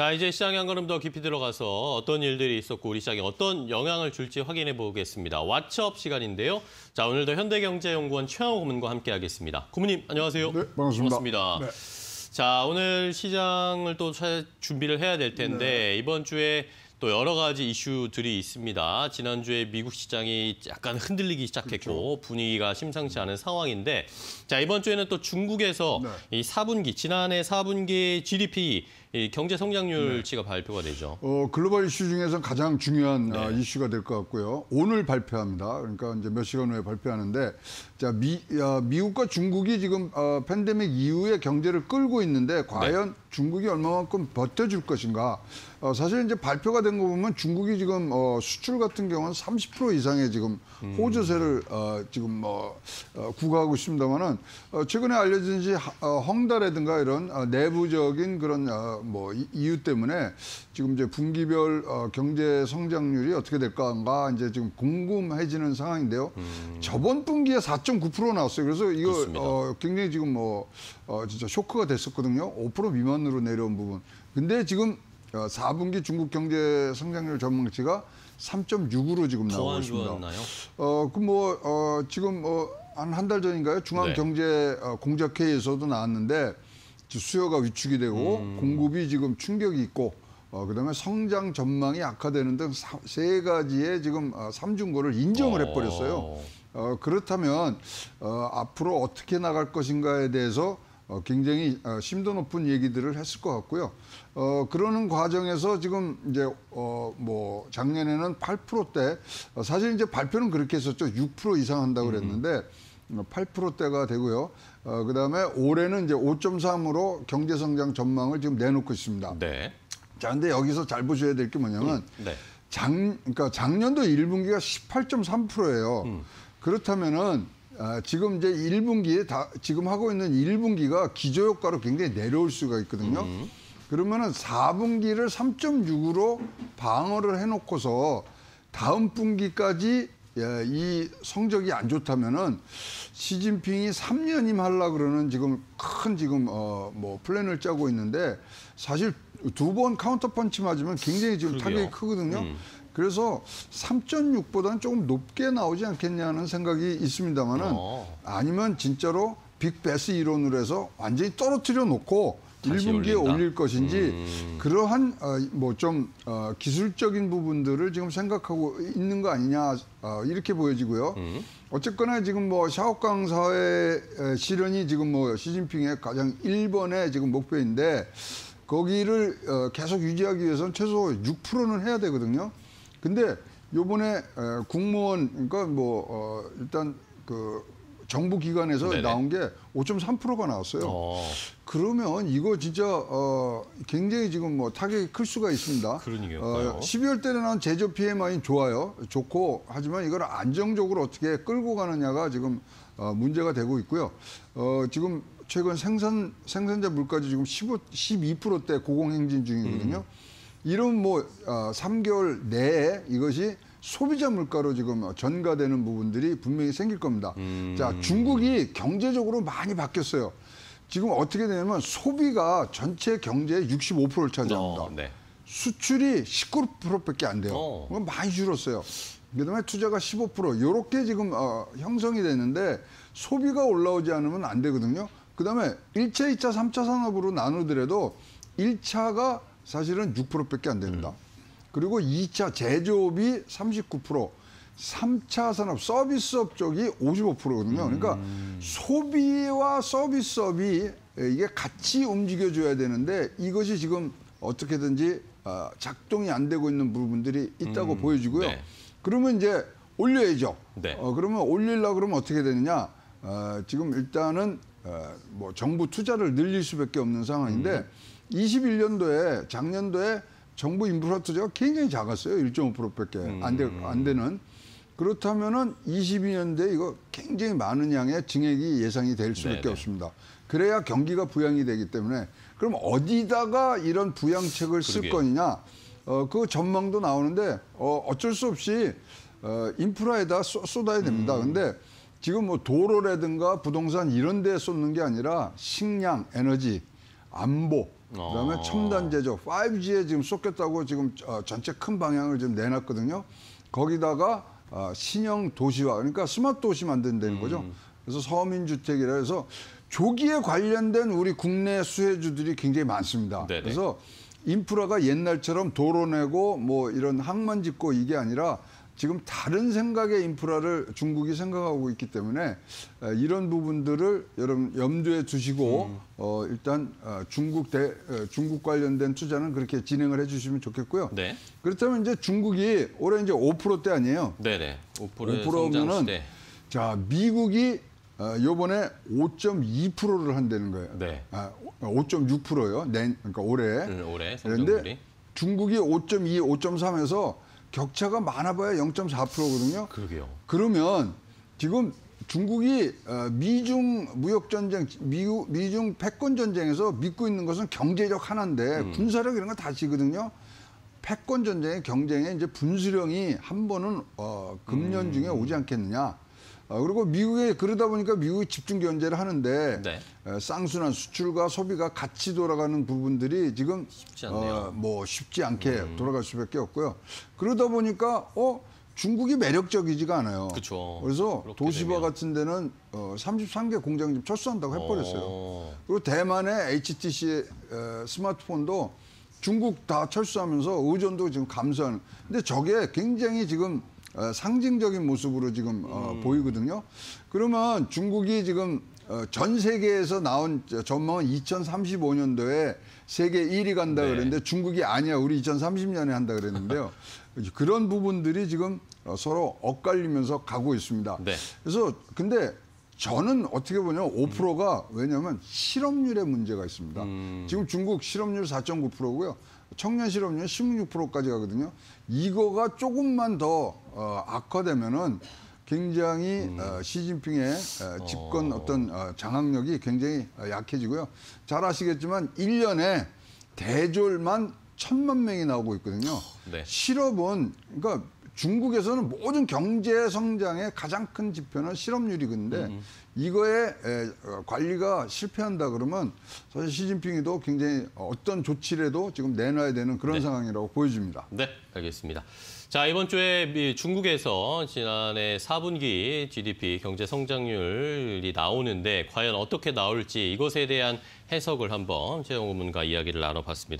자, 이제 시장에 한 걸음 더 깊이 들어가서 어떤 일들이 있었고 우리 시장에 어떤 영향을 줄지 확인해 보겠습니다. 왓츠업 시간인데요. 자, 오늘도 현대경제연구원 최영호 고문과 함께 하겠습니다. 고문님, 안녕하세요. 네, 반갑습니다. 반갑습니다. 네. 자, 오늘 시장을 또 차- 준비를 해야 될 텐데 네. 이번 주에 또 여러 가지 이슈들이 있습니다. 지난주에 미국 시장이 약간 흔들리기 시작했고 그렇죠. 분위기가 심상치 않은 상황인데 자, 이번 주에는 또 중국에서 네. 이 4분기 지난해 4분기 GDP 이 경제 네. 성장률치가 발표가 되죠. 어, 글로벌 이슈 중에서 가장 중요한 어, 네. 이슈가 될 것 같고요. 오늘 발표합니다. 그러니까 이제 몇 시간 후에 발표하는데, 자 미, 어, 미국과 중국이 지금 어, 팬데믹 이후에 경제를 끌고 있는데 과연 중국이 얼마만큼 버텨줄 것인가? 어, 사실 이제 발표가 된 거 보면 중국이 지금 어, 수출 같은 경우는 30% 이상의 지금 호조세를 어, 지금 뭐 어, 구가하고 있습니다만은 어, 최근에 알려진 지 하- 어, 헝다라든가 이런 어, 내부적인 그런 어, 뭐 이- 이유 때문에 지금 이제 분기별 어, 경제 성장률이 어떻게 될까가 이제 지금 궁금해지는 상황인데요. 저번 분기에 4.9% 나왔어요. 그래서 이거 그렇습니다. 어, 굉장히 지금 뭐 어, 진짜 쇼크가 됐었거든요. 5% 미만으로 내려온 부분. 근데 지금 어, 4분기 중국 경제 성장률 전망치가 3.6으로 지금 나오고 있습니다. 좋았나요? 어, 그 뭐, 어, 지금 뭐, 한한 달 전인가요? 네. 중앙경제 어, 공작회의에서도 나왔는데 수요가 위축이 되고 음. 공급이 지금 충격이 있고 어, 그다음에 성장 전망이 악화되는 등 세 가지의 지금 어, 삼중고를 인정을 해버렸어요. 어. 어, 그렇다면 어, 앞으로 어떻게 나갈 것인가에 대해서 어, 굉장히 어, 심도 높은 얘기들을 했을 것 같고요. 어, 그러는 과정에서 지금 이제 어, 뭐 작년에는 8%대 어, 사실 이제 발표는 그렇게 했었죠. 6% 이상 한다고 그랬는데 어, 8%대가 되고요. 어, 그다음에 올해는 이제 5.3으로 경제 성장 전망을 지금 내놓고 있습니다. 네. 자, 근데 여기서 잘 보셔야 될 게 뭐냐면 네. 작, 그러니까 작년도 1분기가 18.3%예요. 음. 그렇다면은 아, 지금 이제 1분기에 다 지금 하고 있는 1분기가 기저 효과로 굉장히 내려올 수가 있거든요. 음. 그러면은 4분기를 3.6으로 방어를 해놓고서 다음 분기까지 예, 이 성적이 안 좋다면은 시진핑이 3연임 하려 그러는 지금 큰 지금 어 뭐 플랜을 짜고 있는데 사실 두 번 카운터 펀치 맞으면 굉장히 지금 그러게요. 타격이 크거든요. 음. 그래서 3.6보다는 조금 높게 나오지 않겠냐는 생각이 있습니다만은 어. 아니면 진짜로 Big Bath 이론으로 해서 완전히 떨어뜨려 놓고 다시 1분기에 올린다? 올릴 것인지 음. 그러한 뭐좀 기술적인 부분들을 지금 생각하고 있는 거 아니냐 어, 이렇게 보여지고요. 음. 어쨌거나 지금 뭐 샤오강 사회 에, 실현이 지금 뭐 시진핑의 가장 1번의 지금 목표인데 거기를 어, 계속 유지하기 위해서는 최소 6%는 해야 되거든요. 근데 요번에 에, 국무원 그러니까 뭐 어, 일단 그 정부 기관에서 네네. 나온 게 5.3%가 나왔어요. 어. 그러면 이거 진짜 어 굉장히 지금 뭐 타격이 클 수가 있습니다. 그러니까요. 어, 12월 달에 나온 제조 PMI 좋아요. 좋고 하지만 이걸 안정적으로 어떻게 끌고 가느냐가 지금 어, 문제가 되고 있고요. 어, 지금 최근 생산 생산자 물가지 지금 15 12%대 고공행진 중이거든요. 이런 뭐 어, 3개월 내에 이것이 소비자 물가로 지금 전가되는 부분들이 분명히 생길 겁니다. 음. 자, 중국이 경제적으로 많이 바뀌었어요. 지금 어떻게 되냐면 소비가 전체 경제의 65%를 차지합니다. 어, 네. 수출이 19%밖에 안 돼요. 어. 그건 많이 줄었어요. 그다음에 투자가 15% 요렇게 지금 어, 형성이 되는데 소비가 올라오지 않으면 안 되거든요. 그다음에 1차, 2차, 3차 산업으로 나누더라도 1차가 사실은 6%밖에 안 됩니다. 그리고 2차 제조업이 39%, 3차 산업 서비스업 쪽이 55%거든요. 그러니까 소비와 서비스업이 이게 같이 움직여줘야 되는데 이것이 지금 어떻게든지 어, 작동이 안 되고 있는 부분들이 있다고 보여지고요. 네. 그러면 이제 올려야죠. 네. 어, 그러면 올리려 그러면 어떻게 되느냐? 어, 지금 일단은 어, 뭐 정부 투자를 늘릴 수밖에 없는 상황인데 21년도에 작년도에 정부 인프라 투자가 굉장히 작았어요. 1.5%밖에 안, 되, 안 되는. 그렇다면은 22년도에 이거 굉장히 많은 양의 증액이 예상이 될 수밖에 네네. 없습니다. 그래야 경기가 부양이 되기 때문에 그럼 어디다가 이런 부양책을 쓸 그러게요. 거느냐? 어, 그 전망도 나오는데 어, 어쩔 수 없이 어, 인프라에다 쏟, 쏟아야 됩니다. 근데 지금 뭐 도로라든가 부동산 이런 데 쏟는 게 아니라 식량, 에너지, 안보 그다음에 어. 첨단 제조 5G에 지금 쏟겠다고 지금 어, 전체 큰 방향을 지금 내놨거든요. 거기다가 어, 신형 도시화 그러니까 스마트 도시 만든다는 음. 거죠. 그래서 서민 주택이라 해서 조기에 관련된 우리 국내 수혜주들이 굉장히 많습니다. 네네. 그래서 인프라가 옛날처럼 도로 내고 뭐 이런 항만 짓고 이게 아니라 지금 다른 생각의 인프라를 중국이 생각하고 있기 때문에 에, 이런 부분들을 여러분 염두에 두시고 음. 어, 일단 어, 중국 대 어, 중국 관련된 투자는 그렇게 진행을 해주시면 좋겠고요. 네. 그렇다면 이제 중국이 올해 이제 5%대 아니에요. 네네. 5%의 5%면은 성장 시대. 자 미국이 어, 요번에 5.2%를 한다는 거예요. 네. 아, 5.6%요. 내 그러니까 올해. 음, 올해 그런데 성장률이. 중국이 5.2, 5.3에서 격차가 많아봐야 0.4%거든요. 그러게요. 그러면 지금 중국이 어, 미중 무역 전쟁, 미중 패권 전쟁에서 믿고 있는 것은 경제력 하나인데 음. 군사력 이런 거 다 지거든요. 패권 전쟁의 경쟁에 이제 분수령이 한 번은 어, 금년 음. 중에 오지 않겠느냐. 어, 그리고 미국에 그러다 보니까 미국이 집중 견제를 하는데 네. 에, 쌍순환 수출과 소비가 같이 돌아가는 부분들이 지금 쉽지 않네요. 음. 어, 뭐 쉽지 않게 돌아갈 수밖에 없고요. 그러다 보니까 어 중국이 매력적이지가 않아요. 그쵸. 그래서 도시바 되면. 같은 데는 어, 33개 공장 지금 철수한다고 해버렸어요. 어. 그리고 대만의 HTC 에, 스마트폰도 중국 다 철수하면서 의존도 지금 감소하는. 근데 저게 굉장히 지금 어, 상징적인 모습으로 지금 어, 음. 보이거든요. 그러면 중국이 지금 어, 전 세계에서 나온 저 전망은 2035년도에 세계 1위 간다 네. 그랬는데 중국이 아니야. 우리 2030년에 한다 그랬는데요. 그런 부분들이 지금 어, 서로 엇갈리면서 가고 있습니다. 네. 그래서 근데 저는 어떻게 보냐면 5%가 왜냐하면 실업률에 문제가 있습니다. 음. 지금 중국 실업률 4.9%고요. 청년 실업률 16%까지 가거든요. 이거가 조금만 더 어, 악화되면은 굉장히 음. 어, 시진핑의 어, 집권 어 떤 어, 장악력이 굉장히 어, 약해지고요. 잘 아시겠지만 1년에 대졸만 천만 명이 나오고 있거든요. 네. 실업은 그러니까 중국에서는 모든 경제 성장의 가장 큰 지표는 실업률이건데 이거에 에, 어, 관리가 실패한다 그러면 사실 시진핑이도 굉장히 어떤 조치라도 지금 내놔야 되는 그런 네. 상황이라고 보여집니다. 네, 알겠습니다. 자, 이번 주에 미- 중국에서 지난해 4분기 GDP 경제 성장률이 나오는데 과연 어떻게 나올지 이것에 대한 해석을 한번 최영 고문과 이야기를 나눠봤습니다.